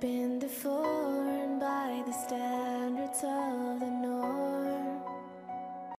been deformed by the standards